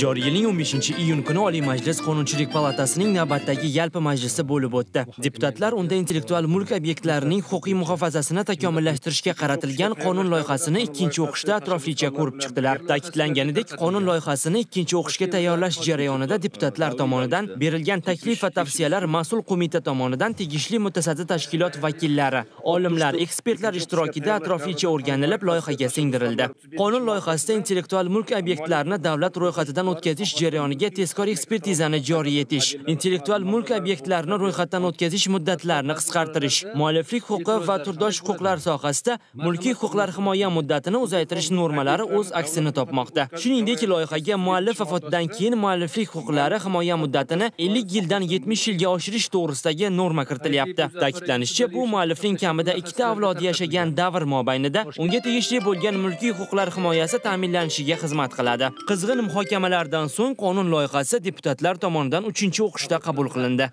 Joriy yilning 15-iyun kuni Oliy Majlis Qonunchilik palatasining navbatdagi yalpi majlisi bo'lib o'tdi. Deputatlar unda intellektual mulk obyektlarining huquqiy muhofazasini takomillashtirishga qaratilgan qonun loyihasini ikkinchi o'qishda atroflicha ko'rib chiqdilar. Ta'kidlanganidek, qonun loyihasini ikkinchi o'qishga tayyorlash jarayonida deputatlar tomonidan berilgan taklif va tavsiyalar mas'ul qo'mita tomonidan tegishli mutasaddi tashkilot vakillari, olimlar, ekspertlar ishtirokida atroflicha o'rganilib, loyihaga singdirildi. Qonun loyihasida intellektual mulk obyektlarini davlat ro'yxatidan o'tkazish jarayoniga tezkor ekspertizani joriy etish, intellektual mulk obyektlarini ro'yxatdan o'tkazish muddatlarini qisqartirish, mualliflik huquqi va turdosh huquqlar sohasida mulkiy huquqlar himoya muddatini uzaytirish normalari o'z aksini topmoqda. Shuningdek, loyihaga muallif vafotidan keyin mualliflik huquqlari himoya muddatini 50 yildan 70 yilga oshirish to'g'risidagi norma kiritilyapti. Ta'kidlanishicha, bu muallifning kamida ikkita avlodi yashagan davr mobaynida unga tegishli bo'lgan mulkiy huquqlar himoyasi ta'minlanishiga xizmat qiladi. Qizg'in muhokamalardan so'ng qonun loyihasi deputatlar tomonidan 3-o'qishda qabul qilindi.